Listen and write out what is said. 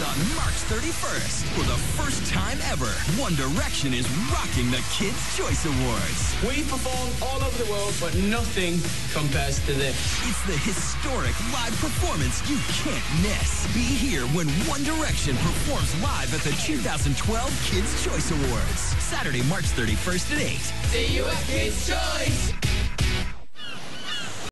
And on March 31st, for the first time ever, One Direction is rocking the Kids' Choice Awards. We performed all over the world, but nothing compares to this. It's the historic live performance you can't miss. Be here when One Direction performs live at the 2012 Kids' Choice Awards. Saturday, March 31st at 8. See you at Kids' Choice.